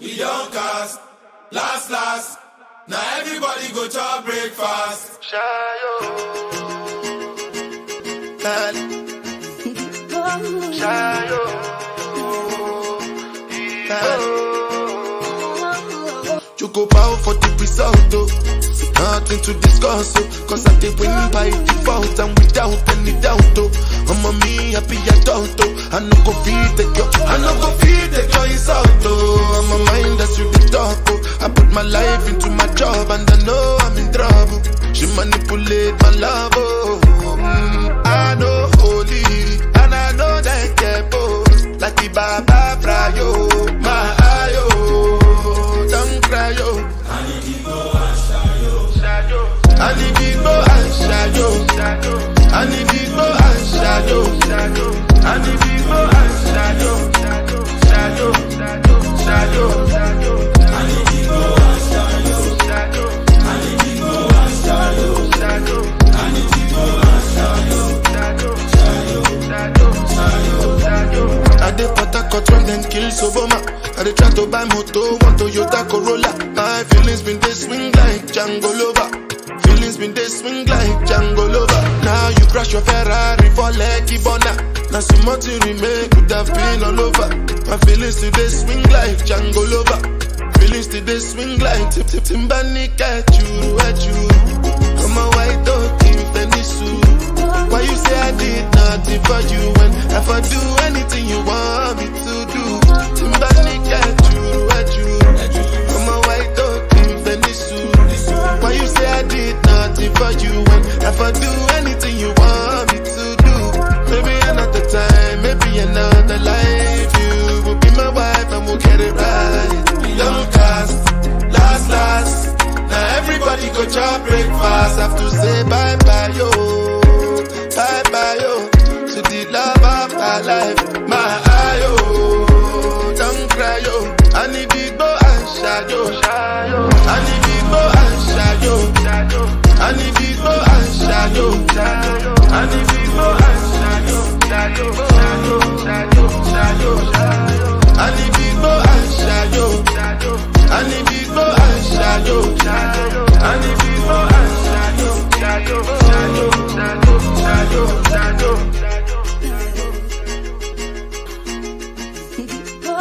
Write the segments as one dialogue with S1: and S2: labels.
S1: e don cast last last na everybody go chop breakfast.
S2: shayo You go bow for the result, oh. Nothing to discuss, oh. Cause I did win by default and without any doubt, oh. I'm a me happy adult, oh. I no go feed the girl, I no go feed the girl insult, oh. My life into my job and I know I'm in trouble. She manipulate my love, oh. Mm, I know holy, and I know that both. Like the Baba Frayo, dem kill soboma i dey try to buy moto one toyota corolla. My feelings been dey swing like django lover. Feelings been dey swing like django lover. Now you crash your ferrari for lekki Burna. Na small thing remain could have been all over. My feelings dey swing like django lover. Feelings dey swing like tip tip timbani kẹjuru ẹjuru ọmọ white for you when if I do anything you want me to do? Maybe another time, maybe another life. You will be my wife and we'll get it right. Don't cast, last, last. Now everybody go chop breakfast. Have to say bye bye, yo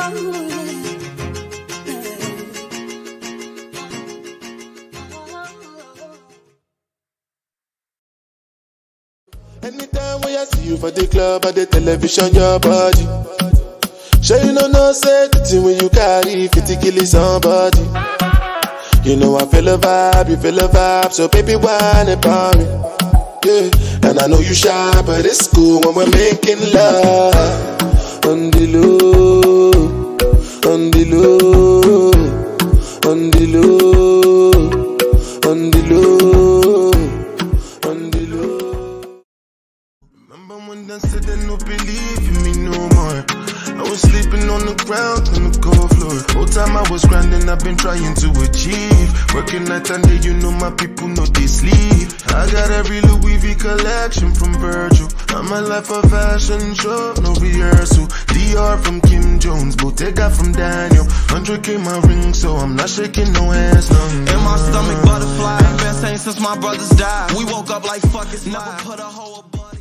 S2: Anytime when I see you for the club or the television, your body. Sure you know no say thing when you carry 50 kill somebody. You know I feel a vibe, you feel a vibe, so baby whine about me. Yeah, and I know you shy, but it's cool when we're making love. On the low, low, on the low, on the low. Remember when they said they no believe in me no more? I was sleeping on the ground on the cold floor. Whole time I was grinding, I've been trying to achieve. Working night and day, you know my people know they sleep. I got every Louis V collection from Virgil. I'm a life of fashion show, no rehearsal. Dior from Kim Jones, Bottega from Daniel. 100k my ring, so I'm not shaking no hands, no.
S3: In my stomach, butterfly. Been saying since my brothers died. We woke up like fuck it's Never put a hoe above.